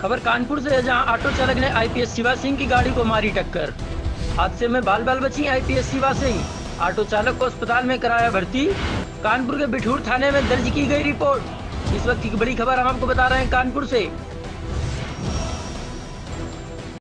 खबर कानपुर से है, जहाँ ऑटो चालक ने आईपीएस शिवा सिंह की गाड़ी को मारी टक्कर। हादसे में बाल बाल बची आईपीएस शिवा सिंह। ऑटो चालक को अस्पताल में कराया भर्ती। कानपुर के बिठूर थाने में दर्ज की गई रिपोर्ट। इस वक्त की बड़ी खबर हम आपको बता रहे हैं कानपुर से।